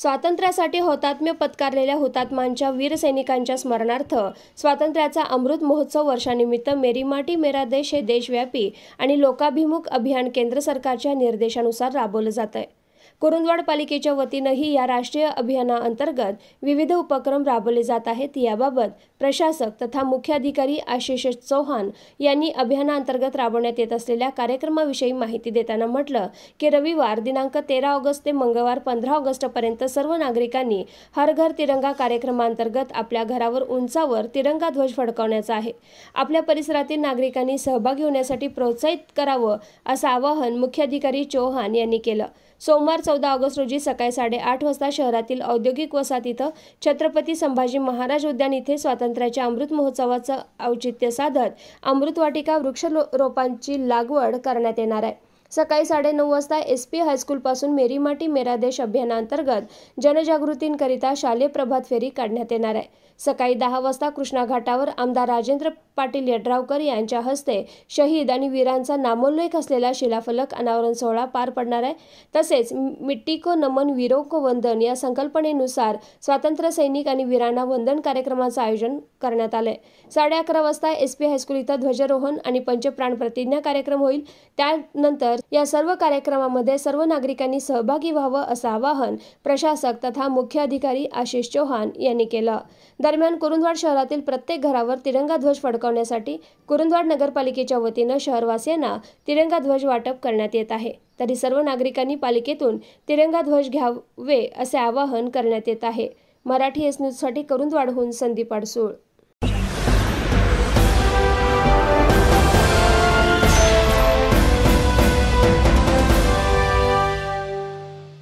स्वातंत्र्यासाठी हौतात्म्य पत्कारलेल्या हुतात्मांच्या वीर सैनिकांच्या स्मरणार्थ स्वातंत्र्याचा अमृत महोत्सव वर्षानिमित्त मेरी माटी मेरा देश हे देशव्यापी आणि लोकाभिमुख अभियान केंद्र सरकारच्या निर्देशानुसार राबवलं जात आहे कुरुंदवाड पालिकेच्या वतीनंही या राष्ट्रीय अभियानाअंतर्गत विविध उपक्रम राबवले जात आहेत. याबाबत प्रशासक तथा मुख्याधिकारी आशिष चौहान यांनी अभियानाअंतर्गत राबवण्यात येत असलेल्या कार्यक्रमाविषयी माहिती देताना म्हटलं की रविवार दिनांक तेरा ऑगस्ट ते मंगळवार पंधरा ऑगस्टपर्यंत सर्व नागरिकांनी हर घर तिरंगा कार्यक्रमांतर्गत आपल्या घरावर उंचावर तिरंगा ध्वज फडकवण्याचा आहे. आपल्या परिसरातील नागरिकांनी सहभागी होण्यासाठी प्रोत्साहित करावं असं आवाहन मुख्याधिकारी चौहान यांनी केलं. सोमवार चौदा ऑगस्ट रोजी सकाळी साडेआठ वाजता शहरातील औद्योगिक वसाहत इथं छत्रपती संभाजी महाराज उद्यान इथे स्वातंत्र्याच्या अमृत महोत्सवाचं औचित्य साधत अमृतवाटिका वृक्ष रोपांची लागवड करण्यात येणार आहे. सकाळी साडेनऊ वाजता एस पी हायस्कूलपासून मेरी माटी मेरा देश अभियानांतर्गत जनजागृतींकरिता शालेय प्रभात फेरी काढण्यात येणार आहे. सकाळी दहा वाजता कृष्णा घाटावर आमदार राजेंद्र पाटील यड्रावकर यांच्या हस्ते शहीद आणि वीरांचा नामोल्लेख असलेला शिलाफलक अनावरण सोहळा पार पडणार आहे. तसेच मिट्टी को नमन वीरो को वंदन या संकल्पनेनुसार स्वातंत्र्य सैनिक आणि वीरांना वंदन कार्यक्रमाचं आयोजन करण्यात आलंय. साडे अकरा वाजता एस पी हायस्कूल इथं ध्वजारोहण आणि पंचप्राण प्रतिज्ञा कार्यक्रम होईल. त्यानंतर या सर्व कार्यक्रमामध्ये सर्व नागरिकांनी सहभागी व्हावं असं आवाहन प्रशासक तथा मुख्य अधिकारी आशिष चौहान यांनी केलं. दरम्यान कुरुंदवाड शहरातील प्रत्येक घरावर तिरंगा ध्वज फडकवण्यासाठी कुरुंदवाड नगरपालिकेच्या वतीनं शहरवासियांना तिरंगा ध्वज वाटप करण्यात येत आहे. तरी सर्व नागरिकांनी पालिकेतून तिरंगा ध्वज घ्यावे असे आवाहन करण्यात येत आहे. मराठी एस न्यूजसाठी कुरुंदवाडहून संदीप अडसूळ